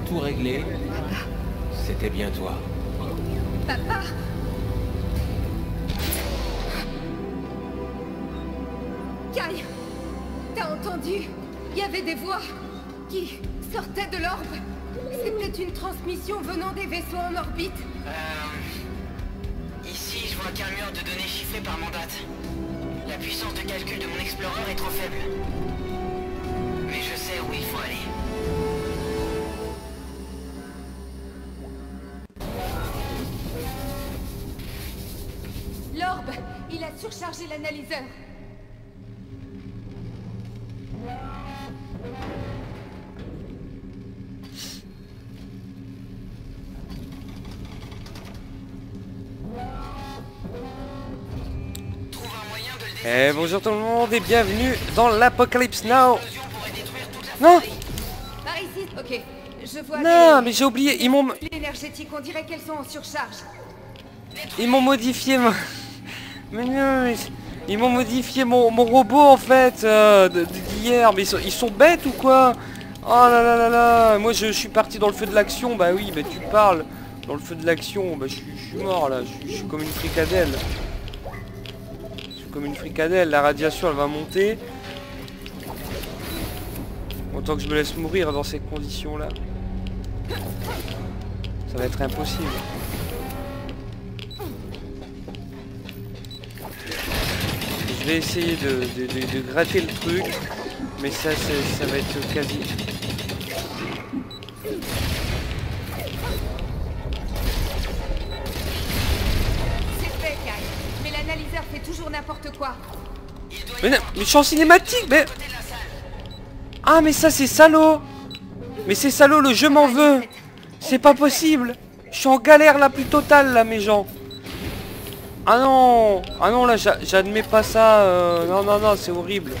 tout régler, c'était bien toi. Papa Kai T'as entendu? Il y avait des voix qui sortaient de l'orbe. C'était une transmission venant des vaisseaux en orbite. Euh... Ici, je vois qu'un mur de données chiffrées par mandat. La puissance de calcul de mon Explorer est trop faible. Il a surchargé l'analyseur. Trouve un moyen de le Eh bonjour tout le monde et bienvenue dans l'Apocalypse Now. Non. Par ici. Ok, je vois Non mais j'ai oublié, ils m'ont L'énergétique, on dirait qu'elles sont en surcharge. ils m'ont modifié mon... Mais non mais... Ils m'ont modifié mon, mon robot en fait euh, d'hier, mais ils sont, ils bêtes ou quoi? Oh là là là là Moi je, suis parti dans le feu de l'action, bah oui, bah tu parles Dans le feu de l'action, bah je, suis- je suis mort là, je, je suis comme une fricadelle. Je suis comme une fricadelle, la radiation elle va monter. Autant que je me laisse mourir dans ces conditions là. Ça va être impossible. Je vais essayer de, de- de- de gratter le truc, mais ça, ça va être quasi... C'est fait, Kai. Mais l'analyseur fait toujours n'importe quoi. Mais, non, mais je suis en cinématique, mais... Ah, mais ça, c'est salaud. Mais c'est salaud, le jeu m'en veut C'est pas possible. Je suis en galère la plus totale, là, mes gens Ah non Ah non, là, j'a- j'admets pas ça euh, Non, non, non, c'est horrible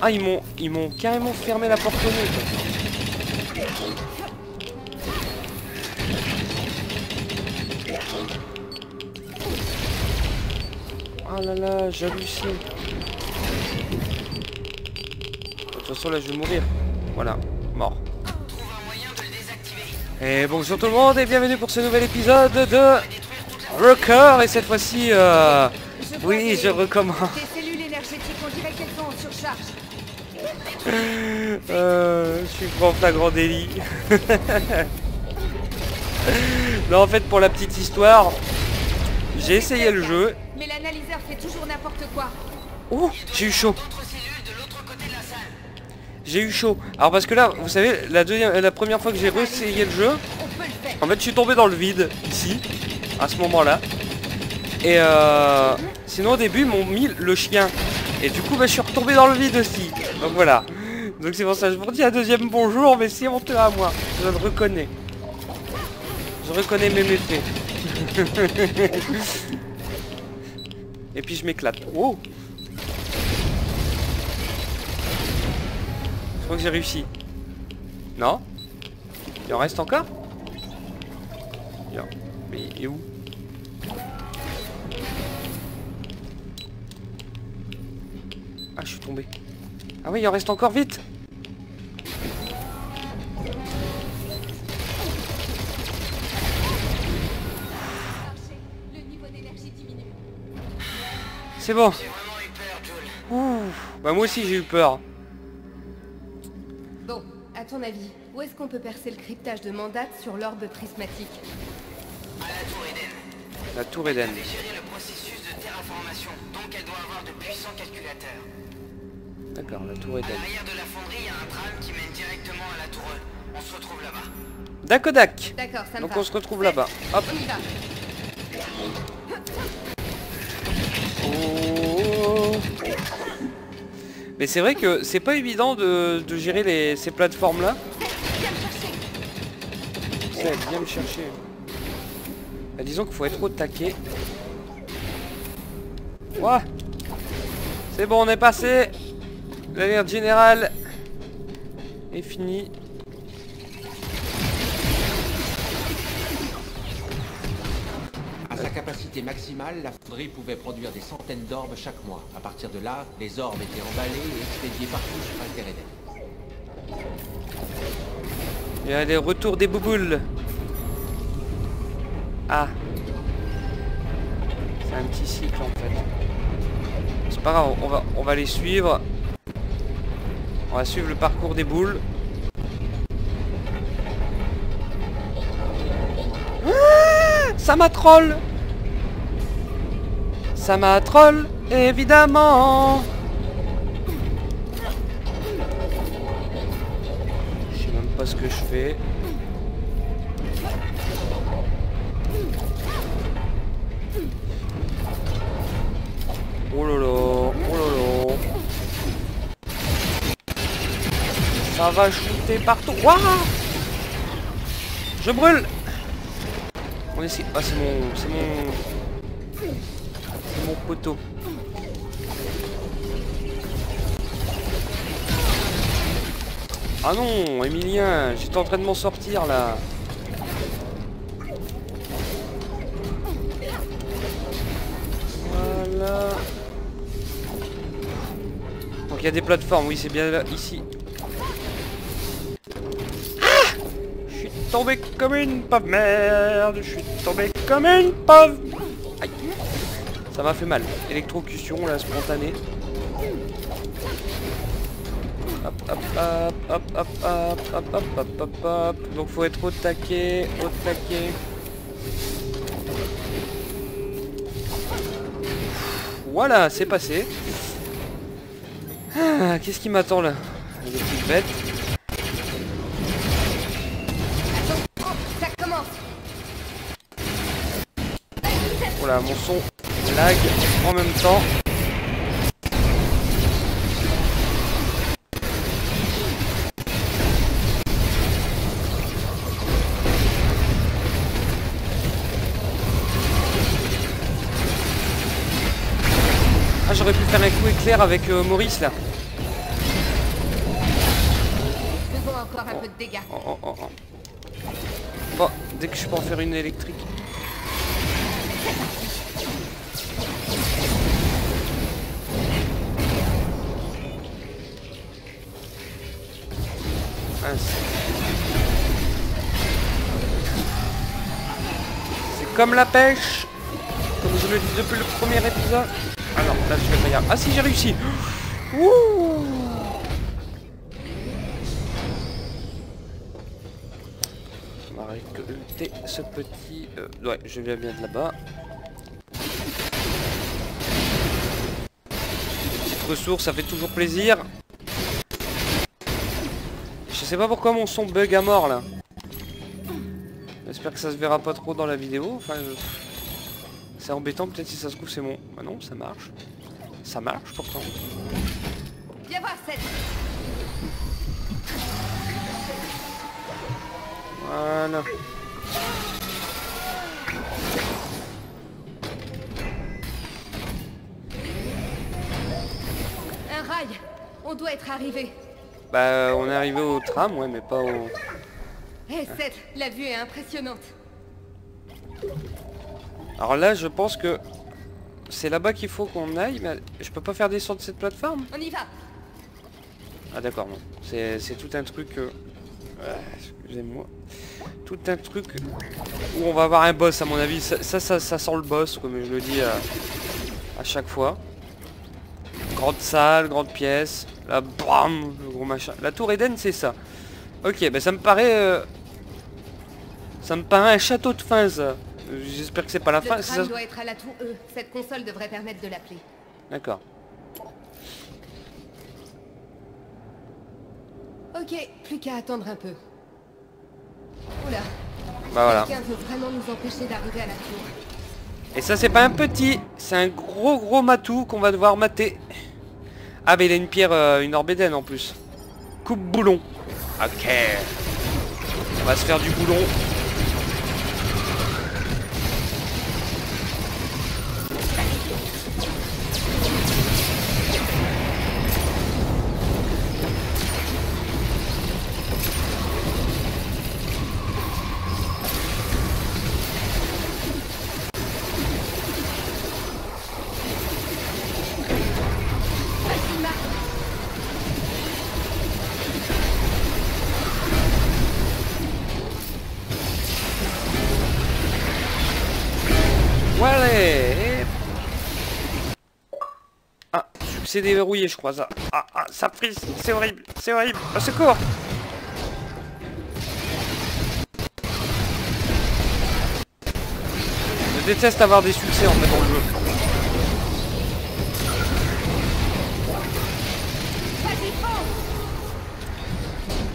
Ah, ils m'ont ils m'ont carrément fermé la porte au nez. Ah là là, j'hallucine. De toute façon là je vais mourir. Voilà, mort. Et bonjour tout le monde et bienvenue pour ce nouvel épisode de Record et cette fois-ci euh, oui je recommence. Euh, je suis en flagrant délit. non en fait pour la petite histoire, j'ai essayé le jeu. Mais l'analyseur fait toujours n'importe quoi. Oh j'ai eu chaud. J'ai eu chaud. Alors parce que là, vous savez, la deuxième, la première fois que j'ai réessayé le jeu. En fait, je suis tombé dans le vide, ici, à ce moment-là. Et euh, sinon, au début, ils m'ont mis le chien. Et du coup, bah, je suis retombé dans le vide aussi. Donc voilà. Donc c'est pour ça je vous redis un deuxième bonjour, mais c'est honteux à moi. Je le reconnais. Je reconnais mes méfaits. Et puis je m'éclate. Oh Je crois que j'ai réussi. Non? Il en reste encore? Mais où Ah, je suis tombé. Ah oui, il en reste encore, vite. C'est bon. Ouh. Bah moi aussi j'ai eu peur. Bon, à ton avis, où est-ce qu'on peut percer le cryptage de mandat sur l'orbe prismatique? La tour Eden. Le processus de terraformation, donc elle doit avoir de puissants calculateurs. D'accord, la tour À Eden. l'arrière de la fonderie, il y a un tram qui mène directement à la tour E. On se retrouve là-bas. Dakodak. D'accord, ça me Donc va. on se retrouve là-bas. Hop. On y va. Oh. Mais c'est vrai que c'est pas évident de, de gérer les, ces plateformes là. Viens me chercher. Bah, disons qu'il faut être au taquet. Ouais. C'est bon, on est passé. L'alerte générale est finie. À sa capacité maximale, la fonderie pouvait produire des centaines d'orbes chaque mois. À partir de là, les orbes étaient emballés et expédiés partout sur Altereden. Et allez, retour des bouboules. Ah. C'est un petit cycle en fait. C'est pas grave, on va, on va les suivre. On va suivre le parcours des boules. Ah Ça m'a troll Ça m'a troll, évidemment Je sais même pas ce que je fais. Oh là oh là. Ça va shooter partout. Waouh Je brûle On essaie. Ah c'est mon. C'est mon. C'est mon poteau. Ah non, Emilien, j'étais en train de m'en sortir là. Voilà. Il y a des plateformes, oui c'est bien là, ici. Ah Je suis tombé comme une pauvre merde, je suis tombé comme une pauvre... Aïe. Ça m'a fait mal. Électrocution là, spontanée. Hop, hop, hop, hop, hop, hop, hop, hop, hop, hop, hop. Donc faut être au taquet, au taquet. Voilà, c'est passé. Ah, Qu'est-ce qui m'attend là Des petites bêtes. Oh, ça commence Voilà, mon son lag en même temps. Ah, j'aurais pu faire un coup éclair avec euh, Maurice là. Faisons encore un peu de dégâts. Oh, oh, oh, oh. Bon, dès que je peux en faire une électrique. Ah, C'est comme la pêche, comme je le dis depuis le premier épisode. Ah non, là je vais. Ah si, j'ai réussi. Ouh On va récolter ce petit... euh, ouais, je viens bien de là-bas. Petite ressource, ça fait toujours plaisir. Je sais pas pourquoi mon son bug à mort là. J'espère que ça se verra pas trop dans la vidéo. Enfin, c'est embêtant, peut-être si ça se trouve c'est mon... Ah non, ça marche. Ça marche pourtant. Viens voir cette... Voilà. Un rail On doit être arrivé. Bah on est arrivé au tram, ouais, mais pas au... Hé, Seth, la vue est impressionnante. Alors là, je pense que c'est là-bas qu'il faut qu'on aille, mais je peux pas faire descendre cette plateforme? On y va Ah d'accord, non. C'est tout un truc... euh, euh, Excusez-moi. Tout un truc où on va avoir un boss à mon avis. Ça, ça, ça, ça sent le boss, comme je le dis à, à chaque fois. Grande salle, grande pièce. Là, bam, le gros machin. La tour Eden, c'est ça. Ok, ben ça me paraît... euh, Ça me paraît un château de fin, ça. J'espère que c'est pas la Le fin. c'est ça- doit être à la tour E. Cette console devrait permettre de l'appeler. D'accord. Ok, plus qu'à attendre un peu. Oula, Bah voilà. quelqu'un veut vraiment nous empêcher d'arriver à la tour. Et ça c'est pas un petit, c'est un gros gros matou qu'on va devoir mater. Ah mais il a une pierre, euh, une orbédène en plus. Coupe boulon. Ok. On va se faire du boulon. Succès déverrouillé, je crois, ça. Ah, ah, ça prise, c'est horrible, c'est horrible. Au secours Je déteste avoir des succès en fait dans le jeu.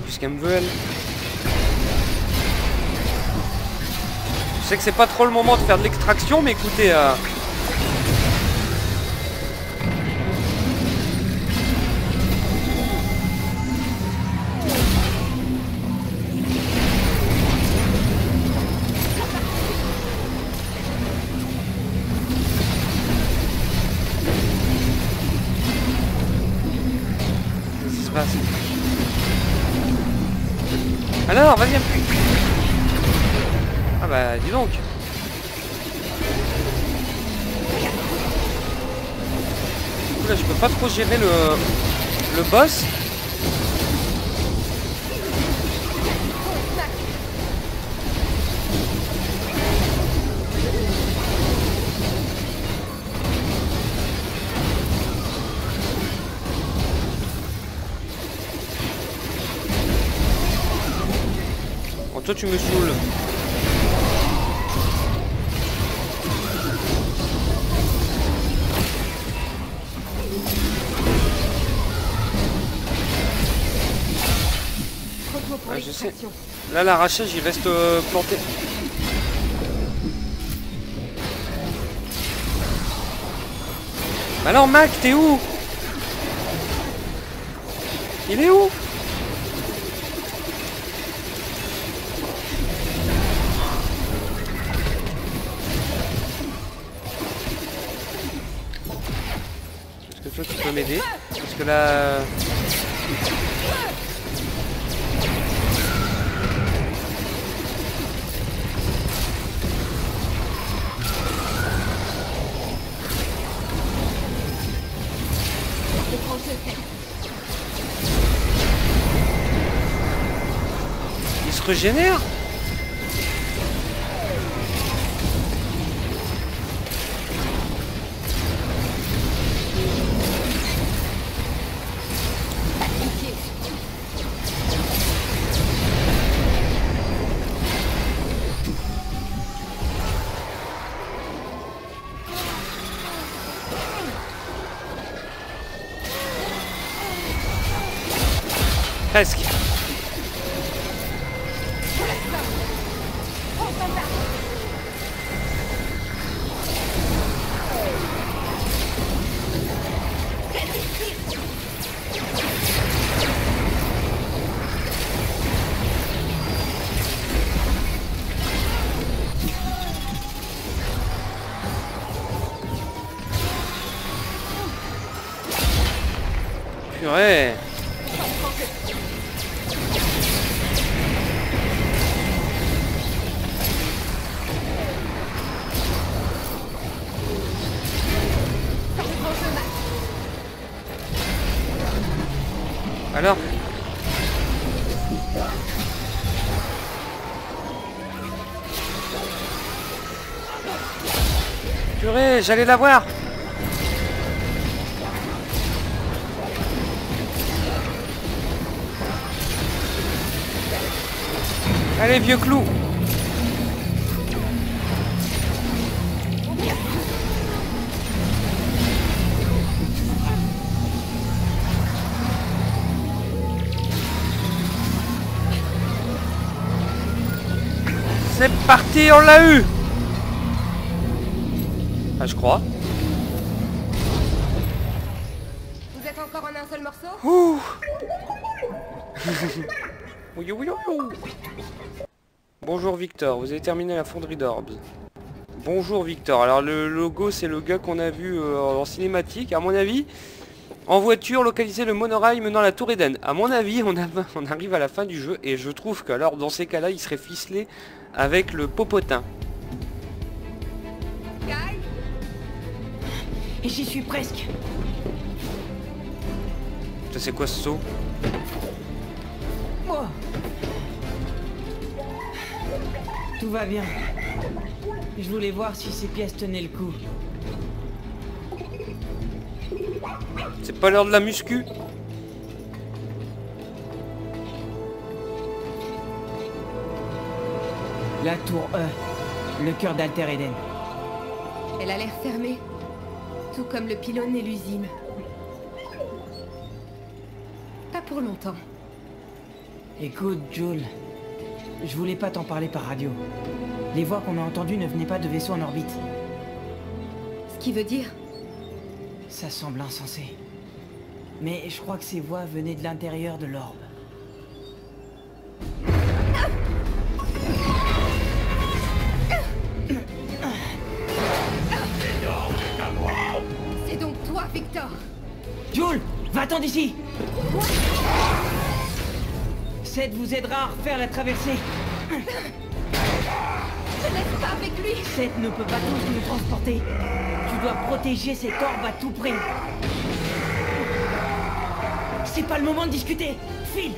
Puisqu'elle me veut. Je sais que c'est pas trop le moment de faire de l'extraction, mais écoutez, euh, Se passe Alors, vas-y, appuie. Ah bah, dis donc. Là, je peux pas trop gérer le, le boss. Toi, tu me saoules. Ouais, je sais. Là, l'arrachage, il reste euh, planté. Bah alors, Mac, t'es où? Il est où? Parce que là... Il se régénère Alors. Purée, j'allais la voir. Allez, vieux clou parti, on l'a eu Ah, je crois. Vous êtes encore en un seul morceau? Ouh Oui, oui, oui. Bonjour Victor, vous avez terminé la fonderie d'Orbs. Bonjour Victor, alors le logo c'est le gars qu'on a vu euh, en cinématique, à mon avis, en voiture, localiser le monorail menant à la Tour Eden. À mon avis, on, a- on arrive à la fin du jeu et je trouve que alors dans ces cas-là, il serait ficelé avec le popotin. Guy Et j'y suis presque. Ça c'est quoi ce saut? Moi Tout va bien. Je voulais voir si ces pièces tenaient le coup. C'est pas l'heure de la muscu La tour E, le cœur d'Alter Eden. Elle a l'air fermée. Tout comme le pylône et l'usine. Pas pour longtemps. Écoute, Joel, je voulais pas t'en parler par radio. Les voix qu'on a entendues ne venaient pas de vaisseaux en orbite. Ce qui veut dire Ça semble insensé. Mais je crois que ces voix venaient de l'intérieur de l'orbe. C'est donc toi, Victor Joel, va-t'en d'ici Seth vous aidera à refaire la traversée. Je pas avec lui Seth ne peut pas tous nous transporter. Protéger cet orbe à tout prix. C'est pas le moment de discuter. File